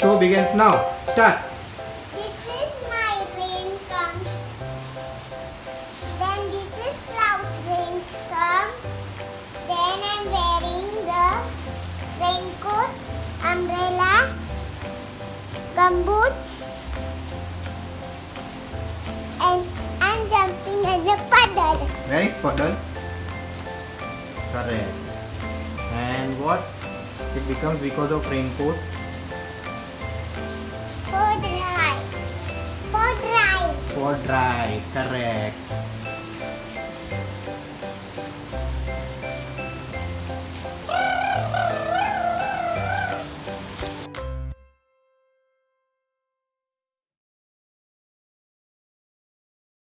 Show begins now. Start. This is my rain comes. Then this is clouds rains come. Then I'm wearing the raincoat, umbrella, gumboots, and I'm jumping in the puddle. Where is puddle? Correct. And what? It becomes because of raincoat. For dry. For dry. For dry. Correct.